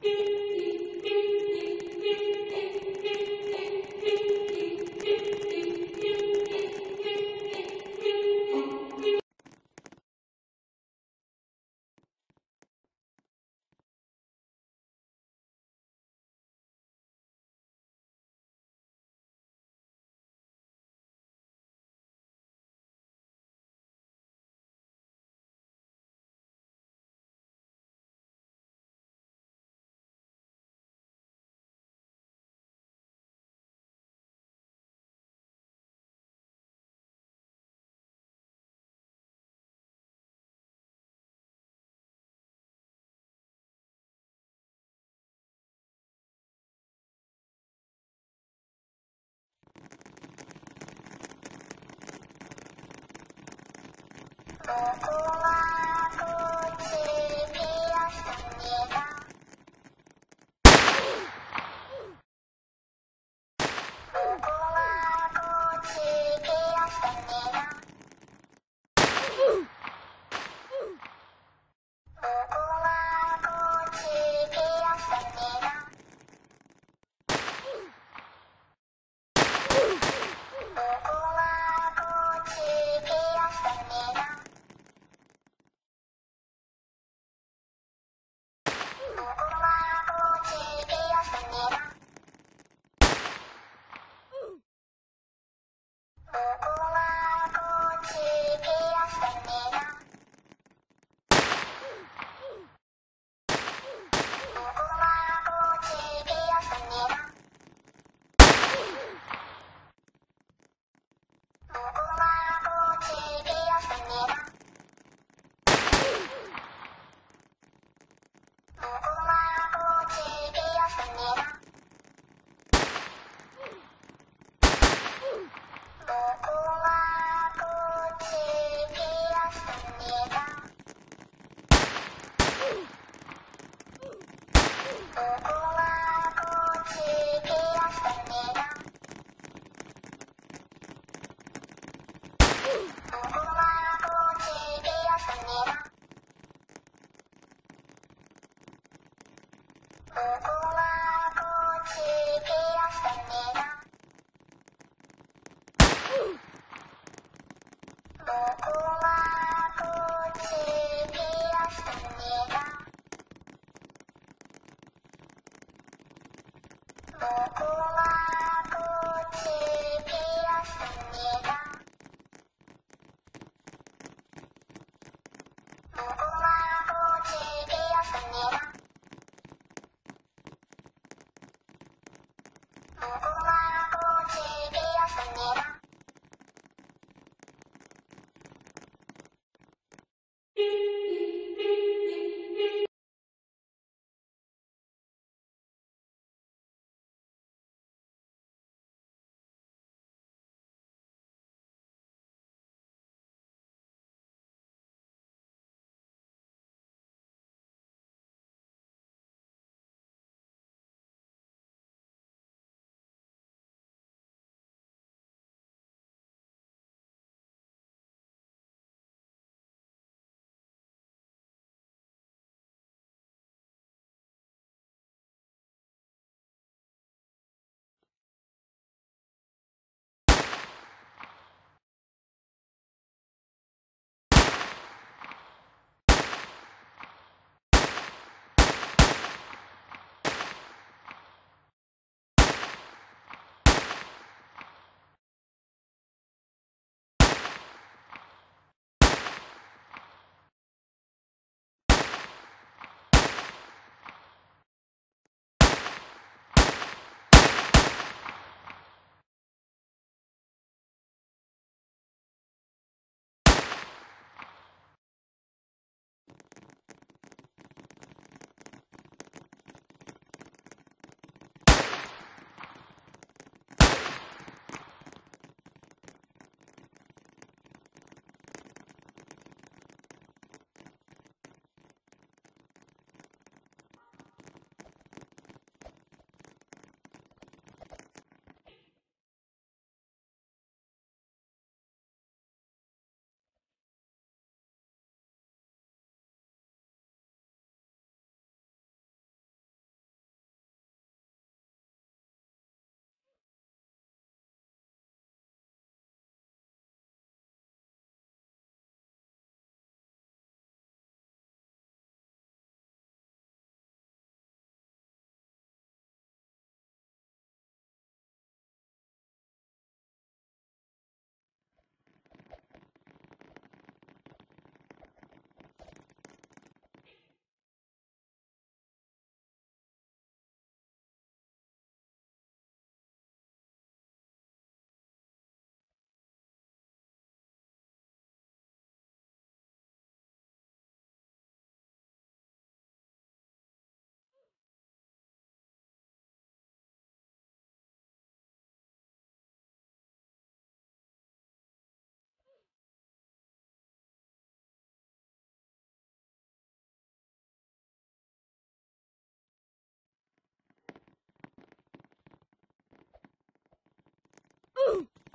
滴 Coca-Cola Thank you. Thank you.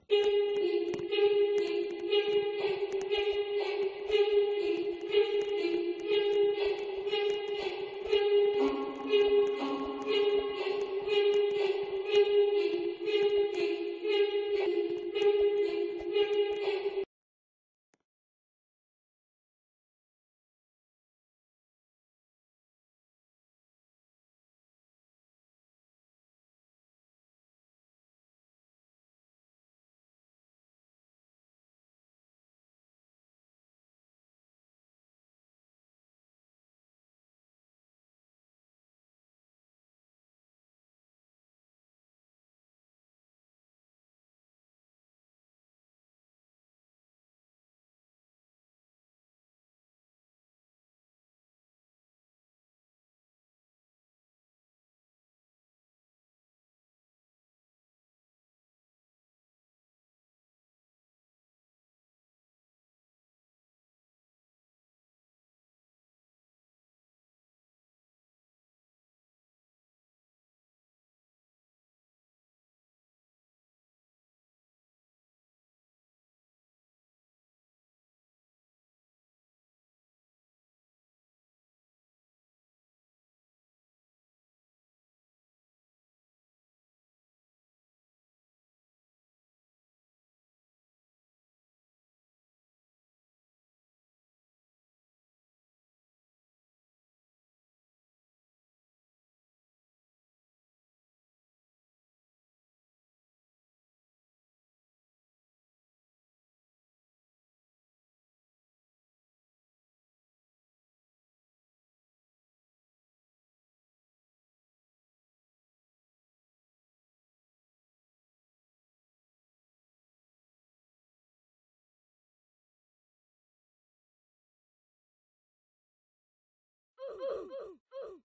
Thank you. Boom! Boom! Boom!